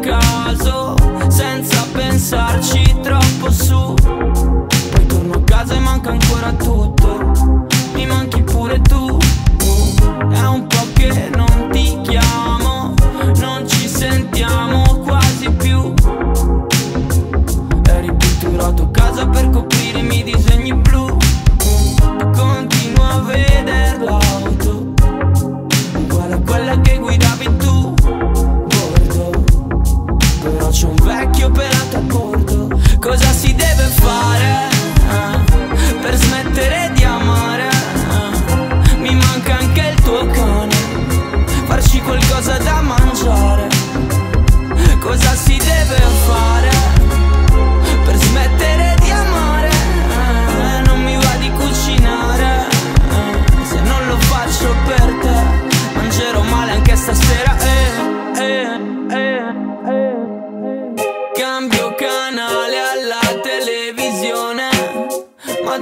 caso senza pensarci troppo su. Poi torno a casa e manca ancora tutto Mi manchi pure tu. È un po' che non ti chiamo Non ci sentiamo quasi più. Eri pitturato a casa per coprire i miei disegni blu. Continuo a veder l'auto Uguale a quella che guidavi tu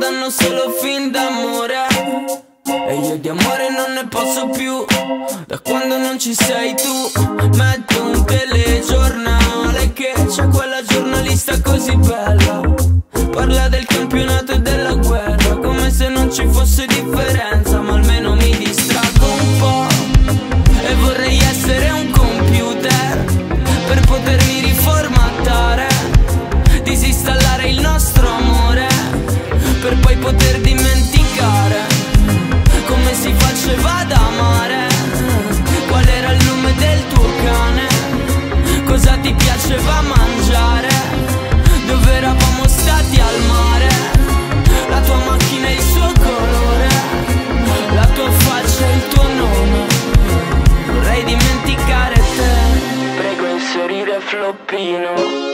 danno solo film d'amore. E io di amore non ne posso più. Da quando non ci sei tu Metto un telegiornale Che c'è quella giornalista così bella poter dimenticare Come si faceva ad amare. Qual era il nome del tuo cane? Cosa ti piaceva mangiare? Dove eravamo stati al mare? La tua macchina e il suo colore La tua faccia e il tuo nome. Vorrei dimenticare te. Prego inserire floppino